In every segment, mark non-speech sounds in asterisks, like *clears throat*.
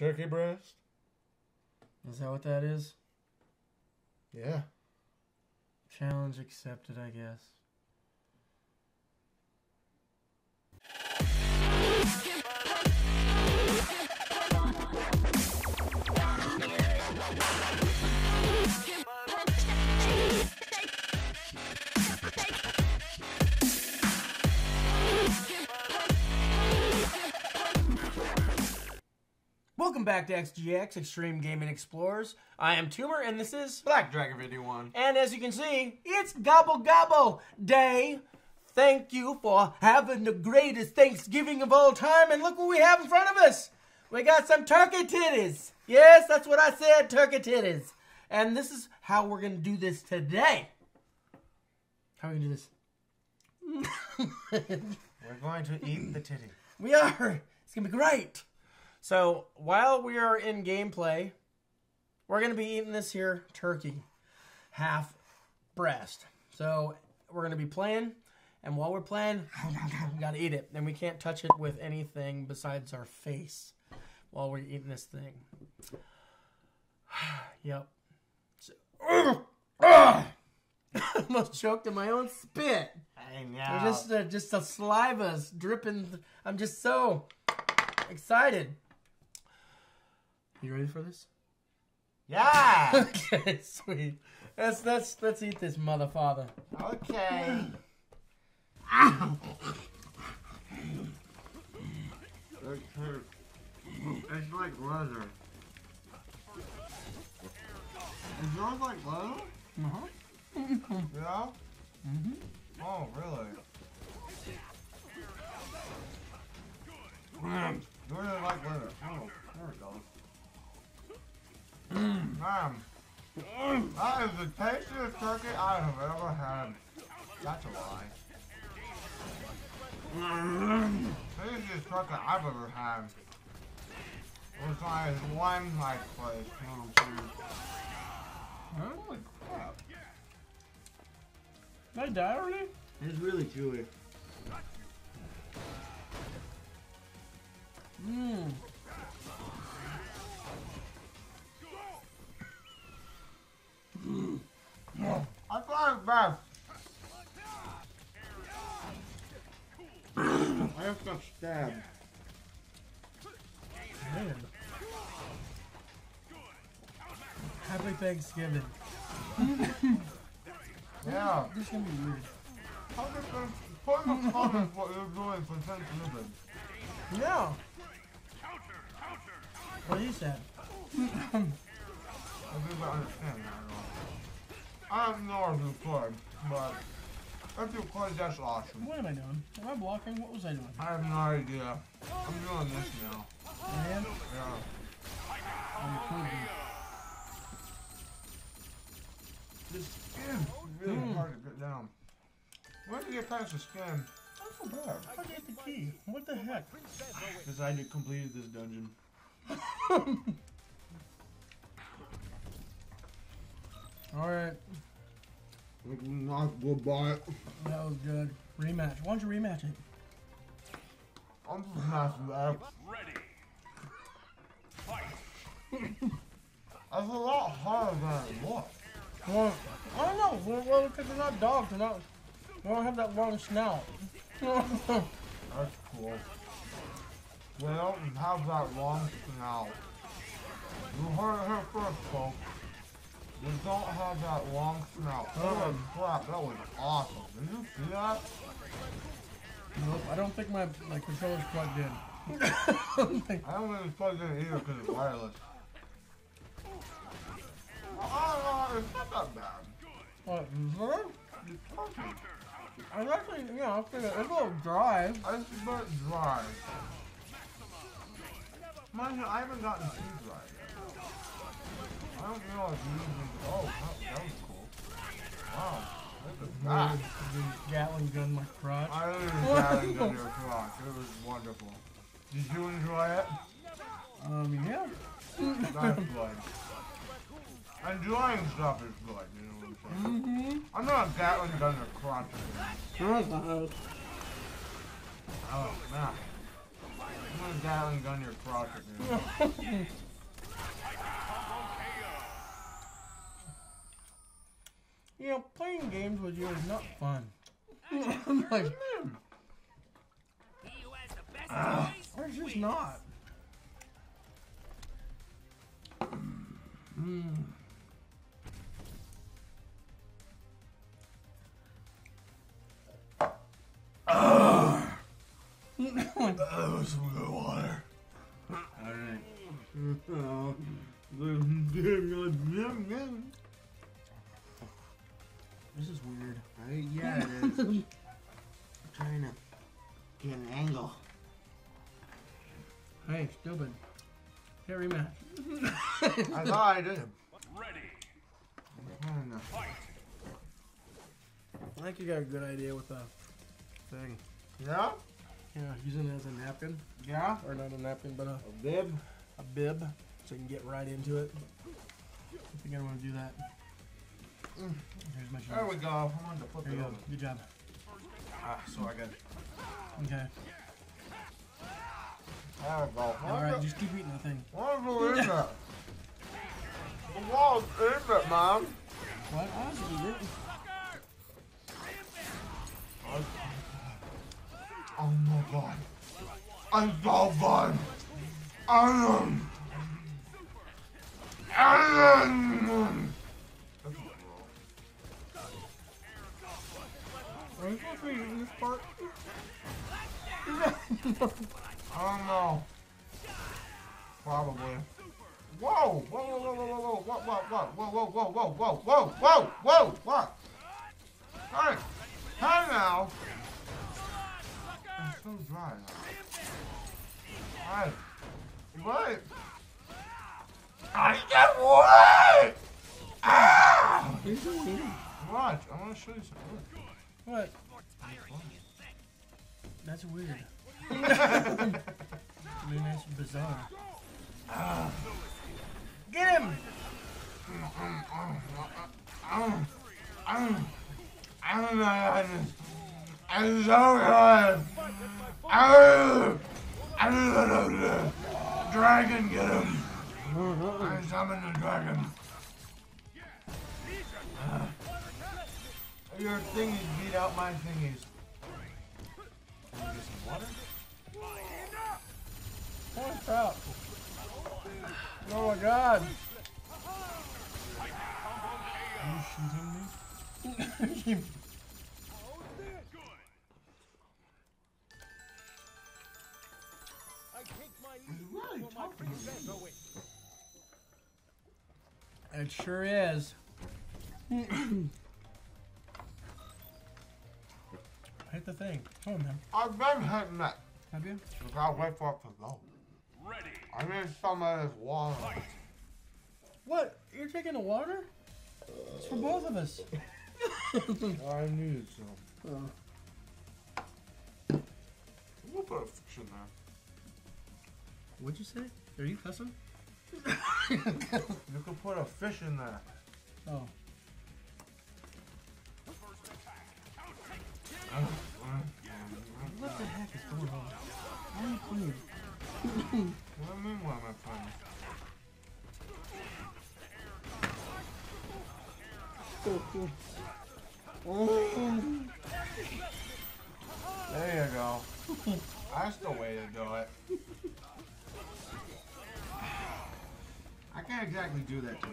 Turkey breast? Is that what that is? Yeah. Challenge accepted, I guess. Welcome back to XGX Xtreme Gaming Xplorers. I am Tumor, and this is Black Dragon 51. and as you can see, it's Gobble Gobble Day. Thank you for having the greatest Thanksgiving of all time. And look what we have in front of us. We got some turkey titties. Yes, that's what I said, turkey titties. And this is how we're going to do this today. How are we going to do this? *laughs* We're going to eat the titty. we are. It's going to be great. So while we are in gameplay, we're going to be eating this here turkey, half breast. So we're going to be playing, and while we're playing, *laughs* we got to eat it. And we can't touch it with anything besides our face while we're eating this thing. *sighs* yep. So, *clears throat* almost choked in my own spit. I Or Just uh, just the saliva's dripping. I'm just so excited. You ready for this? Yeah! *laughs* Okay, sweet. Let's let's let's eat this mother father. okay. It's like leather. Is yours like leather? Uh-huh. Yeah? Mhm. Oh, really? Mm. Yours is like leather. Oh, there it goes. Mm. Mmm. mmm. That is the tastiest turkey I have ever had. That's a lie. Tastiest turkey I've ever had. It was my one night place. Oh. Holy crap. Did I die already? It's really chewy. Mmm. I thought it bad. I just got stabbed. Man. Happy Thanksgiving. Yeah. This is gonna be weird. How did this put in the comments what you're doing for Thanksgiving? Yeah. What said. I I understand that at all. I if you could, but if you could, that's awesome. What am I doing? Am I blocking? What was I doing? I have no idea. I'm doing this now. Man, Yeah. I'm cool. The skin is really Mm. hard to get down. Where did you get past the skin, not so bad. You get the key? What the heck? Because I completed this dungeon. *laughs* Alright, We Not goodbye. that was good. Rematch. Why don't you rematch it? I'm just messing that. *laughs* That's a lot harder than it looks. Well, I don't know. Well, well, because they're not dogs. They're not. They don't have that long snout. *laughs* That's cool. They don't have that long snout. You heard it here first, folks. They don't have that long snout. Holy um, crap, that was awesome. Did you see that? nope. I don't think my my controller's plugged in. *laughs* I don't think it's plugged in either because it's wireless. Oh, it's not that bad. what? Reserve? It's turkey. I actually, you know, it's a little dry. It's a about dry. Mind you, I haven't gotten too dry yet. Don't know if you even. Oh, that, that was cool. Wow. That. The Gatling gun my crotch. I got it on your crotch. It was wonderful. Did you enjoy it? Um, yeah. That's good. Enjoying stuff is good, you know what I'm saying? Mm-hmm. I'm not a Gatling gun your crotch. Uh-oh. Oh, man. I'm gonna Gatling gun your crotch at You know, playing games with you is not fun. *laughs* I'm like, *laughs* He who has the best voice it's just not. Mm. *laughs* That was some good water. Alright. This is weird. Right? Yeah, it is. *laughs* I'm trying to get an angle. Hey, stupid. Hey, rematch. *laughs* I thought I did. ready. I don't know. I think you got a good idea with the thing. Yeah? Yeah, using it as a napkin. Yeah? Or not a napkin, but a, A bib? a bib. So you can get right into it. I think I want to do that. Mm. Here's my There we go. I wanted to flip There it you go. over. Good job. Ah, so I got it. Okay. There we go. Alright, just keep eating the thing. What *laughs* is it? The wall's in it, man. What? I was eating it. Oh my god. I'm so fun. Alan. Are you supposed this part? I don't know. Probably. Whoa! Whoa! Whoa! Whoa! Whoa! Whoa! What? What? What? Whoa! Whoa! Whoa! Whoa! Whoa! Whoa! Whoa! Whoa! What? Hey! Hey now! I'm so dry. Hey! Wait! I can't wait! Ah! Watch! I want to show you something. What? That's weird. *laughs* I mean, that's bizarre. Get him! I'm, I'm, I'm not. I'm so tired. I'm, I'm dragon, get him. *laughs* I summon the dragon. Uh, your thingies beat out my thingies. Can get some water? Holy crap. Oh my god. Are you shooting me? Really me. it sure is. *clears throat* Hit the thing. Come on, man. I've been hitting that. Have you? I gotta wait for it to go. Ready. I need some of this water. What? You're taking the water? It's for both of us. *laughs* I need some. We'll put a fish in there. What'd you say? Are you cussing? *laughs* You could put a fish in there. Oh. What the heck is going on? Why are you playing? What There you go. That's the way to do it. I can't exactly do that to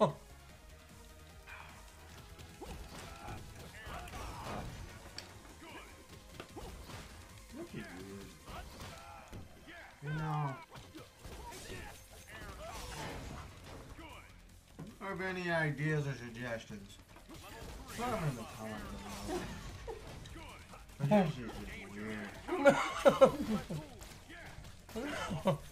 mine. *laughs* any ideas or suggestions? Put them in the comments below. *laughs* This is weird. *laughs* Uh-oh. *laughs*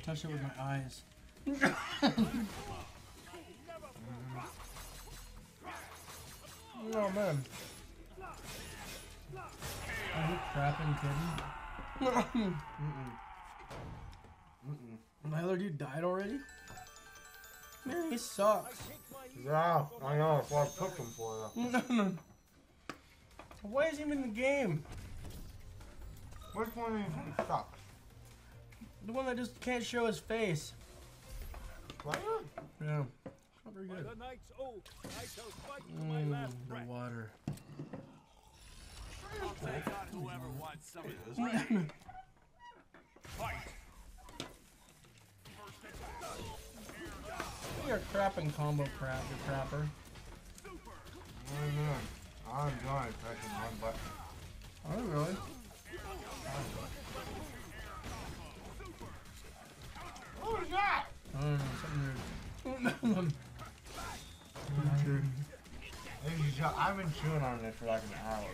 I just touched it with my eyes. oh man. Are you crapping kidding? My other dude died already? Man, he sucks. Yeah, I know. That's why I took him for you. *laughs* Why is he in the game? Which one of these sucks? The one that just can't show his face. Player? Yeah. Not very By the night's oath, I shall fight to my Mm, last the breath. water. I'll take on whoever wants some of this. You're *laughs* crapping combo crap, you crapper. Amen. I'm enjoying pressing one button. Oh, really? Something weird. I've been chewing on this for like an hour.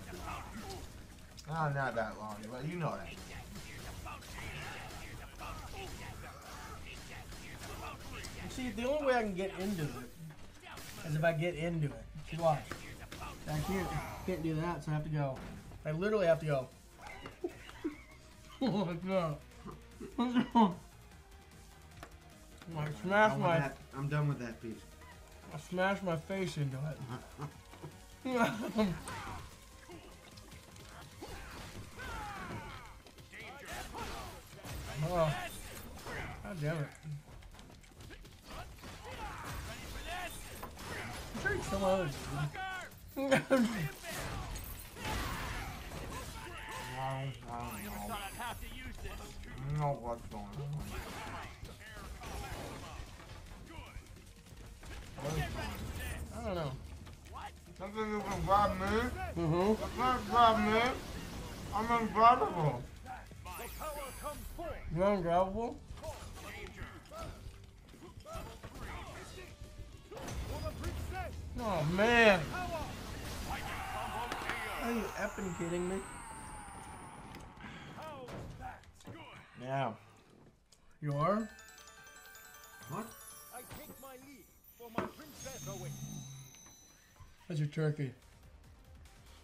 Oh, not that long, but you know that. See, the only way I can get into it is if I get into it. See, watch. I can't, can't do that, so I have to go. I literally have to go. *laughs* oh, no. I I'm smash my, that. I'm done with that piece. I smash my face into it. *laughs* oh. God damn it. I'm sure some other dude. I don't, I don't know. Thought I'd have to use this. I don't know what's going on. Don't know. You can me? Mm-hmm. You can't me. I'm ungrabbable. The power comes forth. You ungrabbable? For. Oh man. Are you effing kidding me? Yeah. You are? What? I take my leave, for my princess. That's your turkey.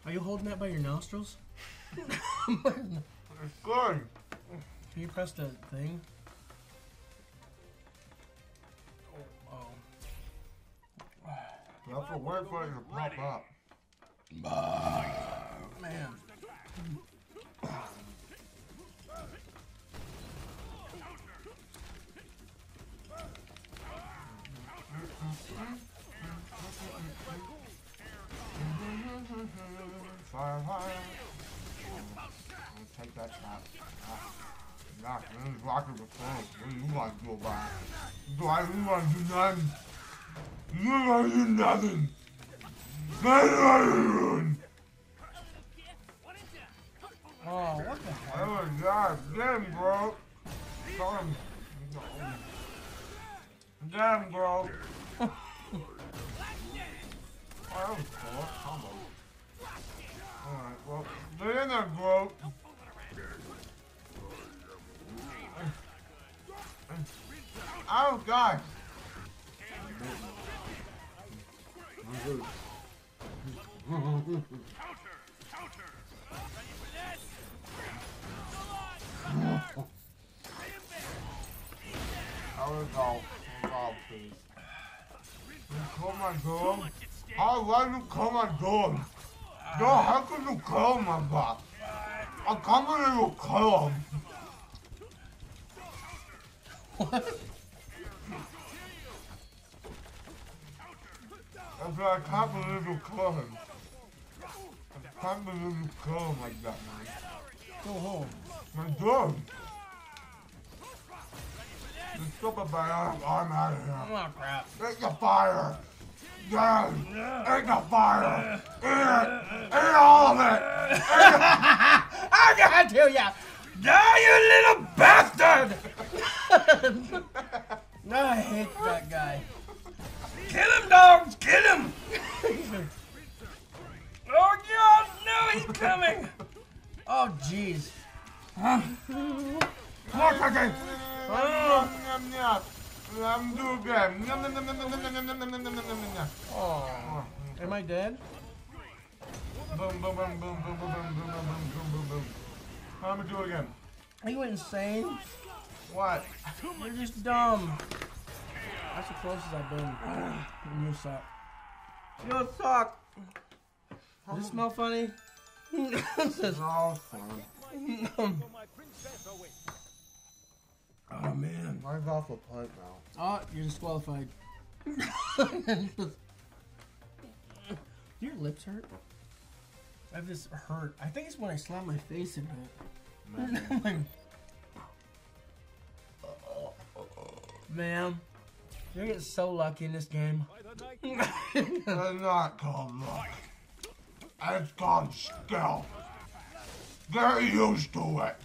Are you holding that by your nostrils? *laughs* It's good. Can you press the thing? Oh. You have to wait for it to pop up. oh. Man. This is rocket with clothes. What do you want to do about it? Do I really want to do nothing? You don't want to do nothing. Nothing to do. Oh, what the heck? Oh my god, damn, bro. Him. Damn, bro. *laughs* oh, that was cool. Combo. Alright, well, stay in there, bro. Oh, God. I. You call my dog? How why you call my dog? Yo, how could you call my dog? I can't believe you call him. I can't believe you call him. I can't believe you him like that, man. Go home. My dog. Just stop it by arm, arm out of here. Oh, crap. Eat the fire! Yes! Eat the fire! Eat it! Eat all of it! *laughs* I got to ya! Die, you little bastard! *laughs* I hate that guy. Kill him, dogs! Kill him! oh, God! No, he's coming! Oh, jeez. Yum, yum, yum. Oh. Am I dead? Boom, boom, boom, boom, boom, boom, boom, boom, boom, boom, boom, boom. I'm gonna do it again. Are you insane? What? You're just dumb. That's the closest I've been. And you suck. You suck. Does this smell funny? *laughs* This is- all fun. For my princess away. oh man. Mine's off a plate now. Oh, you're disqualified. *laughs* Your lips hurt? I have this hurt. I think it's when I slap my face into it. Man, *laughs* you're getting so lucky in this game. By the night, It's not called luck. It's called skill. Get used to it.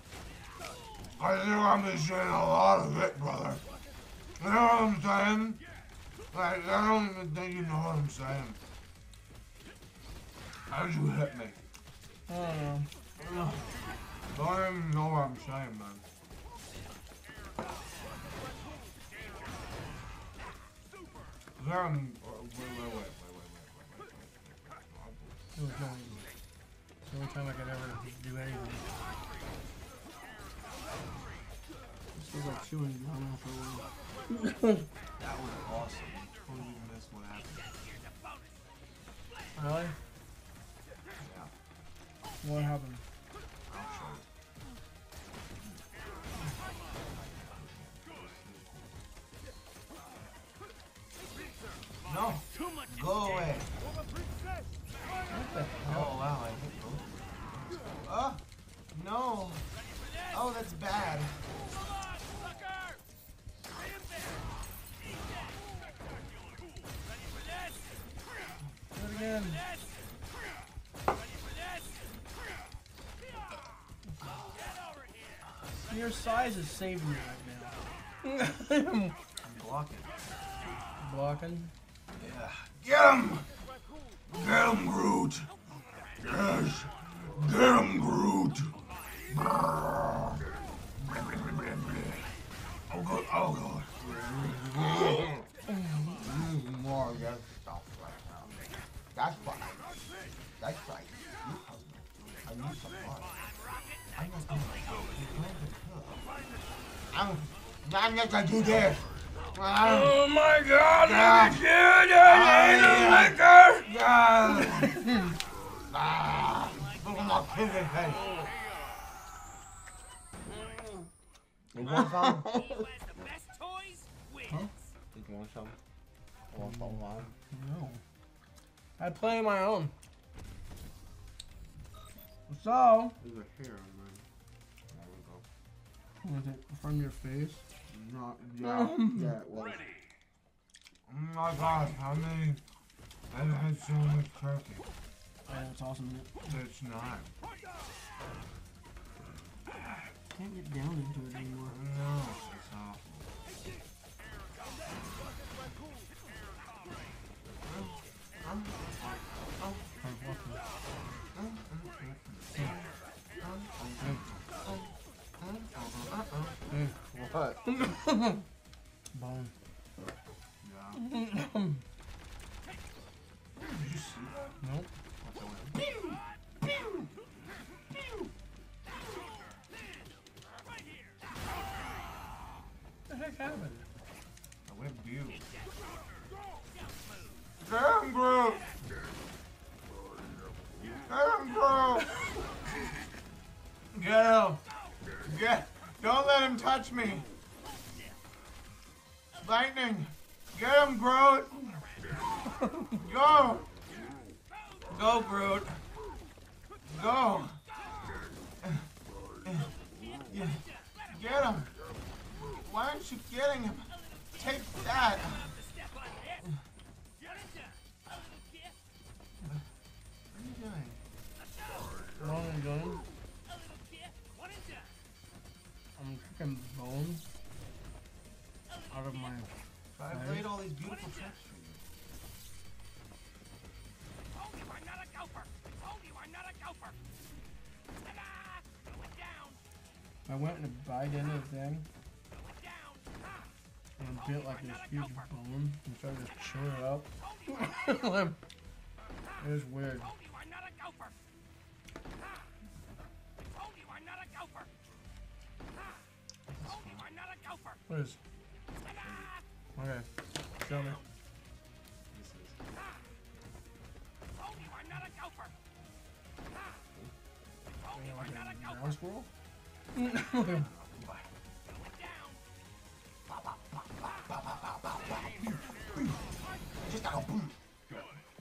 I think I'm just seeing a lot of it, brother. You know what I'm saying? Like, I don't even think you know what I'm saying. How'd you hit me. I don't know. I Don't even know what I'm saying, man. Wait, wait, wait, wait, wait, wait, wait, It was. It's the only time I could ever do anything. This like chewing gum after a while. that was awesome. You totally missed what happened. Really? Yeah. What happened? Go away. for the princess. What the Oh wow, I hit both. Oh, no. Oh, that's bad. Do it again. Your size is saving you right now. *laughs* I'm blocking. Blocking. Get him! Groot! Yes! Get Groot! Oh, God. Oh, God. More, yes. Stop right now. That's right. That's right. You me. I need some more. I'm not gonna I'm I'm not gonna do this. I'm, Oh my god, Yeah. look at you! Yeah. Ah. Ah. Look at my piggy face. You want some? He who has the best toys wins. You want some? Want some wine? No. I play my own. So, There's a hair on mine. There we go. was it from your face? Not, yeah, yeah, it was. Oh my god, how many? I've had so much turkey. Oh, that's awesome. isn't it? It's not. Can't get down into it anymore. No, it's awful. What? Bone. Yeah. Did you see that? Nope. What the heck happened? Touch me! of my. I've laid all these beautiful tricks for you. Told you I'm not a gopher. I told you I'm not a gopher. I went and bite into them and bit like this huge bone and tried to chew it up. *laughs* it was weird. What is? Okay, show me. Told you I'm not a gopher. Told you I'm not a gopher. Just like a boom.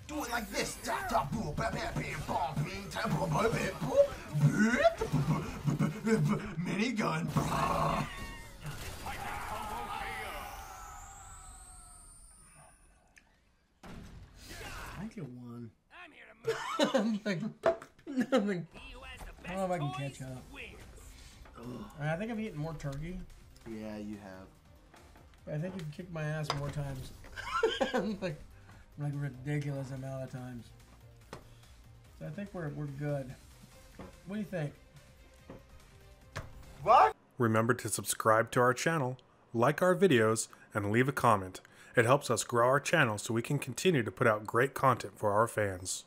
Do it like this. Da, da, boom, ba, ba, bam, bom, bing, ta, boom, ba, ba, boom, Minigun. brah. I think it won. I'm here to move. I'm like, I'm like, He who has the I don't know if I can catch up. wins. I think I've eaten more turkey. Yeah, you have. I think you can kick my ass more times. *laughs* like, like ridiculous amount of times. So I think we're we're good. What do you think? What? Remember to subscribe to our channel, like our videos, and leave a comment. It helps us grow our channel so we can continue to put out great content for our fans.